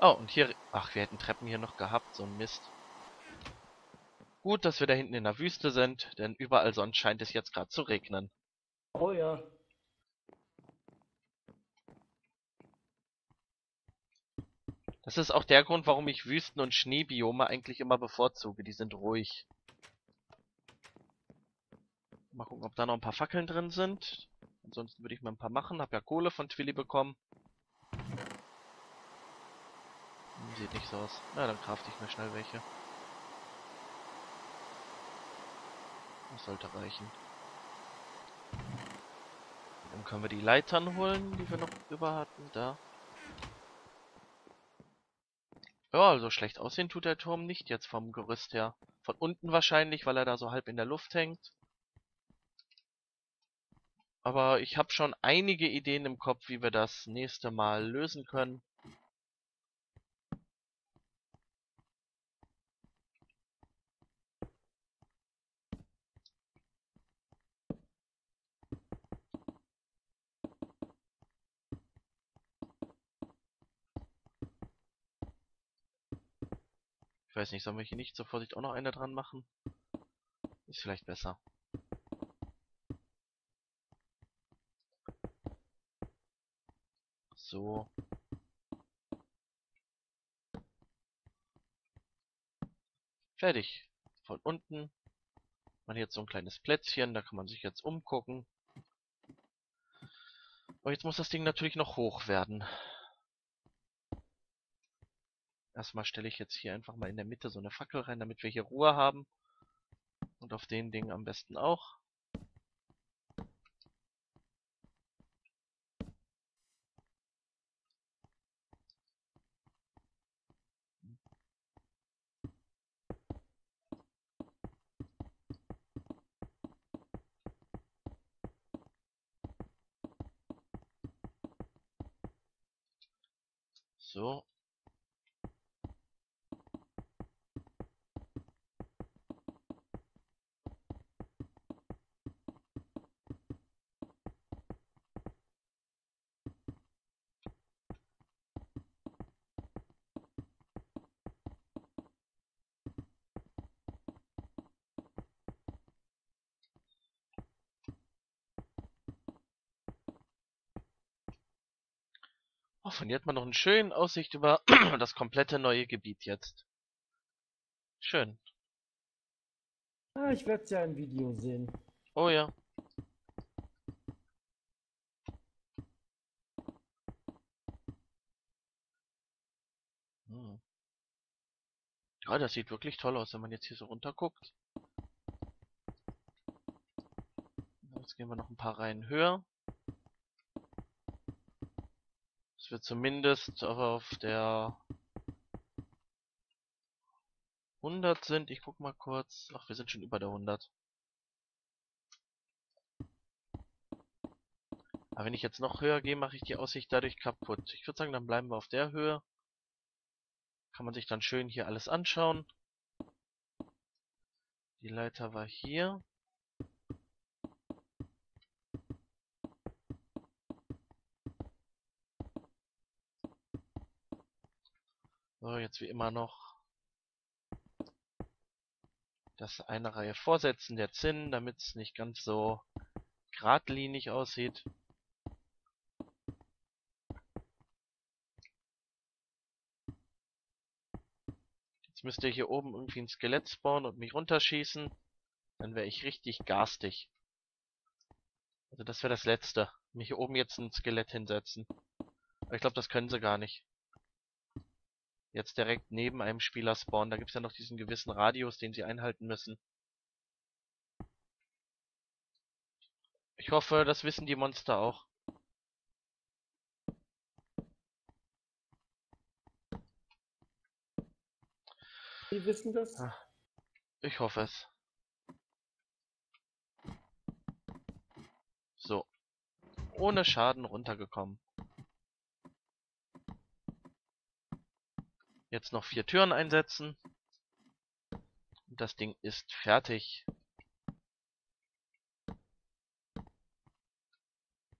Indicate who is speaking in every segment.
Speaker 1: Oh, und hier... Ach, wir hätten Treppen hier noch gehabt, so ein Mist. Gut, dass wir da hinten in der Wüste sind, denn überall sonst scheint es jetzt gerade zu regnen.
Speaker 2: Oh ja.
Speaker 1: Das ist auch der Grund, warum ich Wüsten- und Schneebiome eigentlich immer bevorzuge. Die sind ruhig. Mal gucken, ob da noch ein paar Fackeln drin sind. Ansonsten würde ich mal ein paar machen. Hab ja Kohle von Twilly bekommen. Hm, Sieht nicht so aus. Na, dann crafte ich mir schnell welche. Das sollte reichen. Dann können wir die Leitern holen, die wir noch über hatten. Da. Ja, also schlecht aussehen tut der Turm nicht jetzt vom Gerüst her. Von unten wahrscheinlich, weil er da so halb in der Luft hängt. Aber ich habe schon einige Ideen im Kopf, wie wir das nächste Mal lösen können. Weiß nicht, sollen wir hier nicht zur Vorsicht auch noch eine dran machen? Ist vielleicht besser. So. Fertig. Von unten. Man jetzt so ein kleines Plätzchen, da kann man sich jetzt umgucken. Aber jetzt muss das Ding natürlich noch hoch werden. Erstmal stelle ich jetzt hier einfach mal in der Mitte so eine Fackel rein, damit wir hier Ruhe haben. Und auf den Ding am besten auch. So. Oh, von hier hat man noch eine schöne Aussicht über das komplette neue Gebiet jetzt. Schön.
Speaker 2: Ah, ich werde ja ein Video sehen.
Speaker 1: Oh ja. Hm. Ja, das sieht wirklich toll aus, wenn man jetzt hier so runter guckt. Jetzt gehen wir noch ein paar Reihen höher. Wir zumindest auf der 100 sind. Ich guck mal kurz. Ach, wir sind schon über der 100. Aber wenn ich jetzt noch höher gehe, mache ich die Aussicht dadurch kaputt. Ich würde sagen, dann bleiben wir auf der Höhe. Kann man sich dann schön hier alles anschauen. Die Leiter war hier. Jetzt wie immer noch das eine Reihe vorsetzen der Zinn, damit es nicht ganz so geradlinig aussieht. Jetzt müsste hier oben irgendwie ein Skelett spawnen und mich runterschießen. Dann wäre ich richtig garstig. Also das wäre das Letzte. Mir hier oben jetzt ein Skelett hinsetzen. Aber ich glaube, das können sie gar nicht. Jetzt direkt neben einem Spieler spawnen. Da gibt es ja noch diesen gewissen Radius, den sie einhalten müssen. Ich hoffe, das wissen die Monster auch.
Speaker 2: Die wissen das?
Speaker 1: Ah. Ich hoffe es. So. Ohne Schaden runtergekommen. Jetzt noch vier Türen einsetzen. Das Ding ist fertig.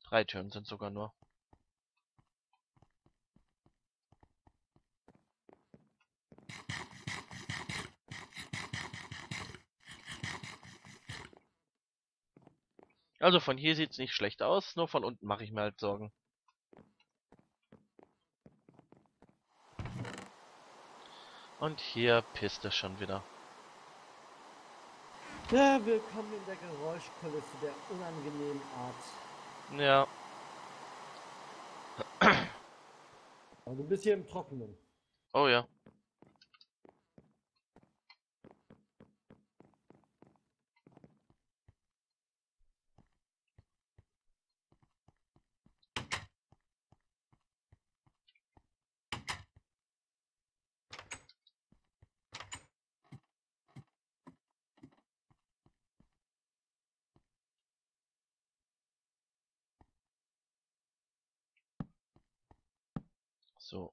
Speaker 1: Drei Türen sind sogar nur. Also von hier sieht es nicht schlecht aus, nur von unten mache ich mir halt Sorgen. Und hier pisst es schon wieder.
Speaker 2: Ja, willkommen in der Geräuschkulisse der unangenehmen Art.
Speaker 1: Ja,
Speaker 2: Also ein bisschen im Trockenen.
Speaker 1: oh ja. So.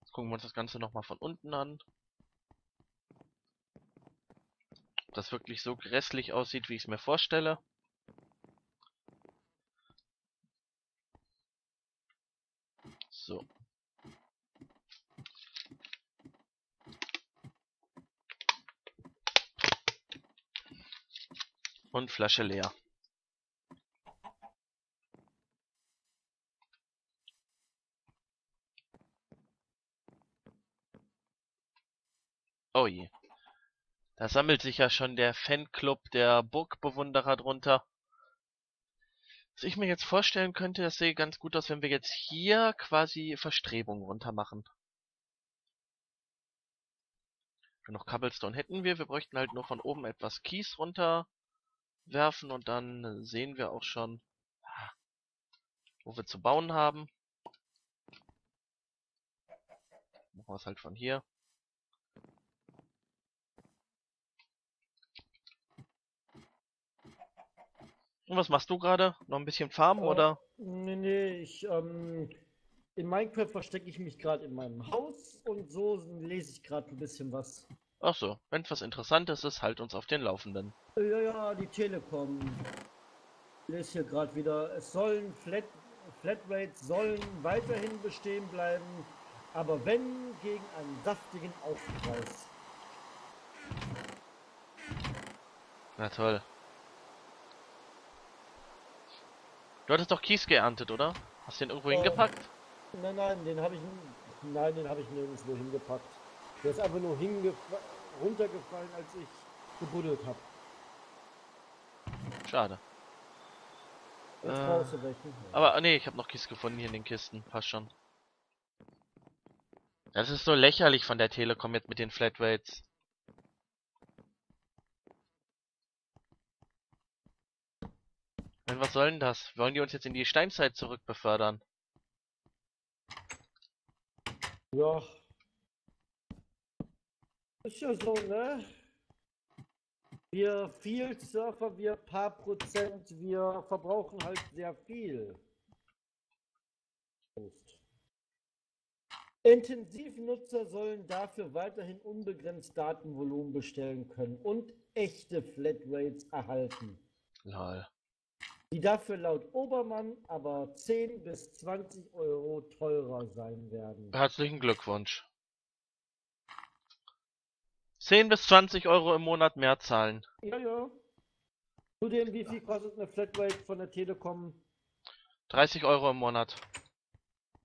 Speaker 1: Jetzt gucken wir uns das Ganze nochmal von unten an. Ob das wirklich so grässlich aussieht, wie ich es mir vorstelle. So. Und Flasche leer. Oh je. Da sammelt sich ja schon der Fanclub der Burgbewunderer drunter. Was ich mir jetzt vorstellen könnte, das sähe ganz gut aus, wenn wir jetzt hier quasi Verstrebungen runter machen. Genug Cobblestone hätten wir, wir bräuchten halt nur von oben etwas Kies runter werfen und dann sehen wir auch schon, ah, wo wir zu bauen haben. Machen wir es halt von hier. Und was machst du gerade? Noch ein bisschen Farmen
Speaker 2: Äh,
Speaker 1: oder?
Speaker 2: Nee, nee, ich, ähm, in Minecraft verstecke ich mich gerade in meinem Haus und so lese ich gerade ein bisschen was.
Speaker 1: Ach so, wenn was Interessantes ist, halt uns auf den Laufenden.
Speaker 2: Ja, ja, die Telekom. Lese hier gerade wieder, es sollen Flat, Flatrates sollen weiterhin bestehen bleiben, aber wenn gegen einen saftigen Aufpreis.
Speaker 1: Na toll. Du hattest doch Kies geerntet, oder? Hast du den irgendwo
Speaker 2: Ähm,
Speaker 1: hingepackt?
Speaker 2: Nein, nein, den habe ich, nein, den habe ich nirgendwo hingepackt. Der ist einfach nur runtergefallen, als ich gebuddelt habe.
Speaker 1: Schade. Äh. Aber nee, ich habe noch Kies gefunden hier in den Kisten. Passt schon. Das ist so lächerlich von der Telekom jetzt mit den Flatrates. Und was soll denn das? Wollen die uns jetzt in die Steinzeit zurückbefördern?
Speaker 2: Ja. Ist ja so, ne? Wir viel Surfer, wir paar Prozent, wir verbrauchen halt sehr viel. Intensivnutzer sollen dafür weiterhin unbegrenzt Datenvolumen bestellen können und echte Flatrates erhalten,
Speaker 1: Lol.
Speaker 2: die dafür laut Obermann aber 10 bis 20 Euro teurer sein werden.
Speaker 1: Herzlichen Glückwunsch. 10 bis 20 Euro im Monat mehr zahlen.
Speaker 2: Ja, ja. Zudem, wie viel kostet eine Flatrate von der Telekom?
Speaker 1: 30 Euro im Monat.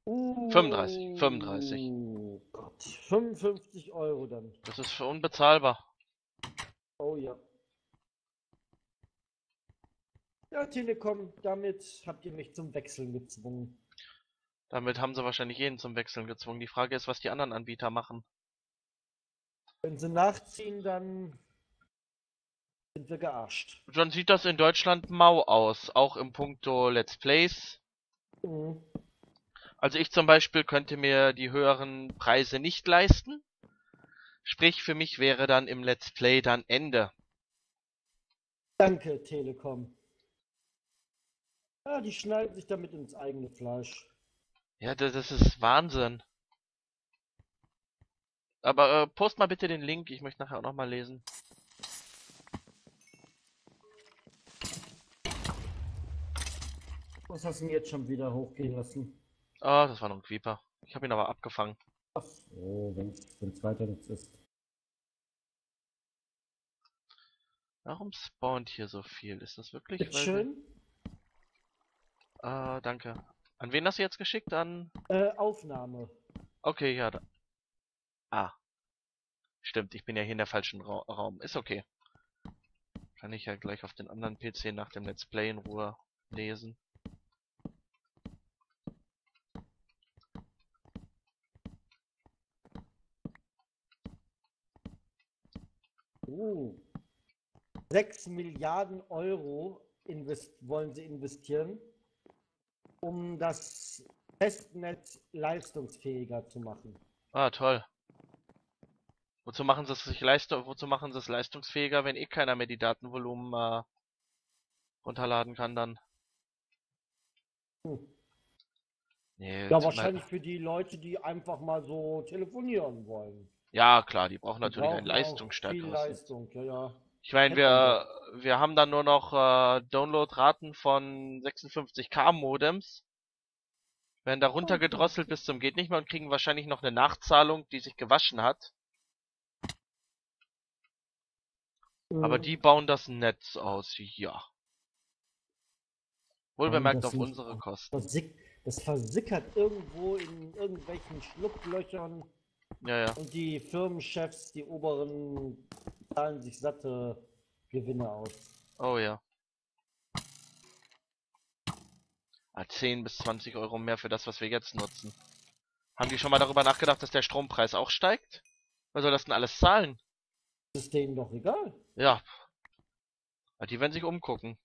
Speaker 2: Uh,
Speaker 1: 35, 35.
Speaker 2: Gott, 55 Euro dann.
Speaker 1: Das ist für unbezahlbar.
Speaker 2: Oh ja. Ja, Telekom, damit habt ihr mich zum Wechseln gezwungen.
Speaker 1: Damit haben sie wahrscheinlich jeden zum Wechseln gezwungen. Die Frage ist, was die anderen Anbieter machen.
Speaker 2: Wenn sie nachziehen, dann sind wir gearscht.
Speaker 1: Dann sieht das in Deutschland mau aus, auch im Punkto Let's Plays.
Speaker 2: Mhm.
Speaker 1: Also ich zum Beispiel könnte mir die höheren Preise nicht leisten. Sprich, für mich wäre dann im Let's Play dann Ende.
Speaker 2: Danke, Telekom. Ja, die schneiden sich damit ins eigene Fleisch.
Speaker 1: Ja, das, das ist Wahnsinn. Aber äh, post mal bitte den Link, ich möchte nachher auch nochmal lesen.
Speaker 2: Was hast du denn jetzt schon wieder hochgehen lassen?
Speaker 1: Ah, das war noch ein Creeper. Ich habe ihn aber abgefangen.
Speaker 2: Ach so, wenn es weiter nichts ist.
Speaker 1: Warum spawnt hier so viel? Ist das wirklich? Wir-
Speaker 2: schön.
Speaker 1: Ah, danke. An wen hast du jetzt geschickt? An.
Speaker 2: Äh, Aufnahme.
Speaker 1: Okay, ja. Da. Ah. Stimmt, ich bin ja hier in der falschen Ra Raum. Ist okay. Kann ich ja gleich auf den anderen PC nach dem Let's Play in Ruhe lesen.
Speaker 2: Uh. 6 Milliarden Euro wollen sie investieren, um das Festnetz leistungsfähiger zu machen.
Speaker 1: Ah, toll. Wozu machen sie es sich leist wozu machen sie es leistungsfähiger, wenn eh keiner mehr die Datenvolumen äh, runterladen kann dann?
Speaker 2: Hm.
Speaker 1: Nee,
Speaker 2: Ja, wahrscheinlich für die Leute, die einfach mal so telefonieren wollen.
Speaker 1: Ja, klar, die brauchen
Speaker 2: Die
Speaker 1: natürlich ein
Speaker 2: brauchen auch Viel
Speaker 1: leistungsstärkeres.
Speaker 2: Leistung, ja, ja.
Speaker 1: Ich meine, wir wir haben dann nur noch äh, Downloadraten von 56k Modems. Werden da runtergedrosselt bis zum geht nicht mehr und kriegen wahrscheinlich noch eine Nachzahlung, die sich gewaschen hat. Aber
Speaker 2: Mhm.
Speaker 1: die bauen das Netz aus, ja. Wohlbemerkt auf unsere. Kosten.
Speaker 2: Versick das versickert irgendwo in irgendwelchen Schlupflöchern
Speaker 1: Ja, ja.
Speaker 2: und die Firmenchefs, die oberen, zahlen sich satte Gewinne aus.
Speaker 1: Oh ja. Ah, 10 bis 20 Euro mehr für das, was wir jetzt nutzen. Haben die schon mal darüber nachgedacht, dass der Strompreis auch steigt? Wer soll das denn alles zahlen?
Speaker 2: Das ist denen doch egal.
Speaker 1: Ja. Die werden sich umgucken.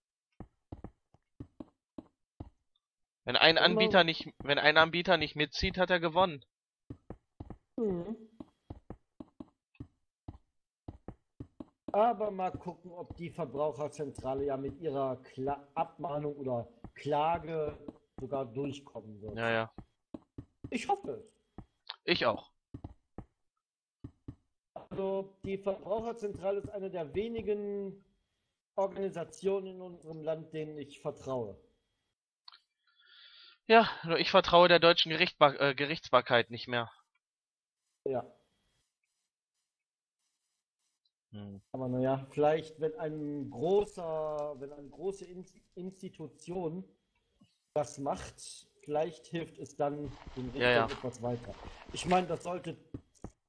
Speaker 1: Wenn ein
Speaker 2: Immer-
Speaker 1: Anbieter nicht, wenn ein Anbieter nicht mitzieht, hat er gewonnen.
Speaker 2: Mhm. Aber mal gucken, ob die Verbraucherzentrale ja mit ihrer Kla Abmahnung oder Klage sogar durchkommen wird.
Speaker 1: Ja, ja.
Speaker 2: Ich hoffe es.
Speaker 1: Ich auch.
Speaker 2: Also die Verbraucherzentrale ist eine der wenigen Organisationen in unserem Land, denen ich vertraue.
Speaker 1: Ja, nur ich vertraue der deutschen Gerichtbar äh, Gerichtsbarkeit nicht mehr.
Speaker 2: Ja,
Speaker 1: Hm.
Speaker 2: aber naja, vielleicht wenn ein großer, wenn eine große In Institution das macht, vielleicht hilft es dann den Richtern
Speaker 1: Ja, ja.
Speaker 2: etwas weiter. Ich meine, das sollte,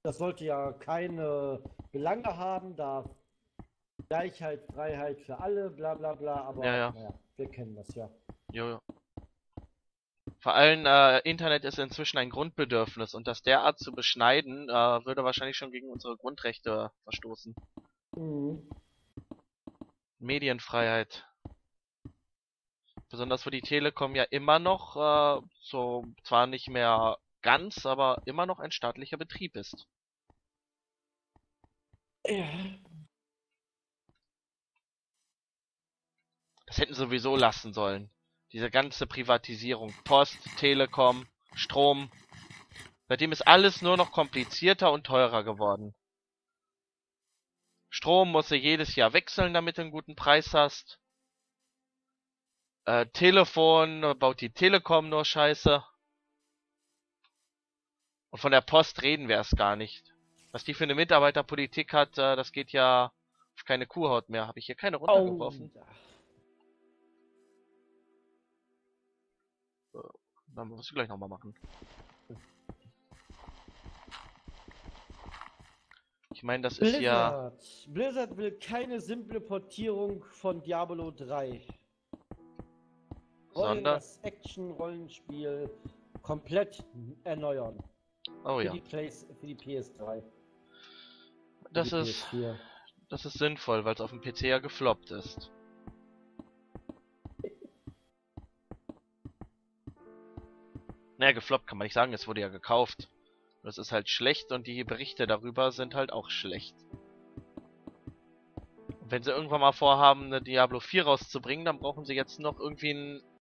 Speaker 2: das sollte ja keine Belange haben, da Gleichheit, Freiheit für alle, bla bla bla, aber
Speaker 1: Ja, ja.
Speaker 2: naja, wir kennen das ja.
Speaker 1: Jo, jo. Vor allem, äh, Internet ist inzwischen ein Grundbedürfnis und das derart zu beschneiden, äh, würde wahrscheinlich schon gegen unsere Grundrechte verstoßen.
Speaker 2: Mhm.
Speaker 1: Medienfreiheit. Besonders wo die Telekom ja immer noch, äh, so zwar nicht mehr ganz, aber immer noch ein staatlicher Betrieb ist.
Speaker 2: Ja.
Speaker 1: Das hätten sowieso lassen sollen. Diese ganze Privatisierung. Post, Telekom, Strom. Seitdem ist alles nur noch komplizierter und teurer geworden. Strom musst du jedes Jahr wechseln, damit du einen guten Preis hast. Äh, Telefon baut die Telekom nur Scheiße. Und von der Post reden wir erst gar nicht. Was die für eine Mitarbeiterpolitik hat, äh, das geht ja auf keine Kuhhaut mehr. Habe ich hier keine runtergeworfen?
Speaker 2: Oh,
Speaker 1: Dann musst du gleich nochmal machen. Ich meine, das ist ja.
Speaker 2: Blizzard. Blizzard will keine simple Portierung von Diablo 3. Wollen
Speaker 1: Sondern?
Speaker 2: das Action-Rollenspiel komplett erneuern.
Speaker 1: Oh
Speaker 2: für,
Speaker 1: ja.
Speaker 2: die Plays, für die PS3.
Speaker 1: Das ist,
Speaker 2: PS4.
Speaker 1: das ist sinnvoll, weil es auf dem PC ja gefloppt ist. Naja, gefloppt kann man nicht sagen, es wurde ja gekauft. Das ist halt schlecht und die Berichte darüber sind halt auch schlecht. Und wenn sie irgendwann mal vorhaben, eine Diablo 4 rauszubringen, dann brauchen sie jetzt noch irgendwie ein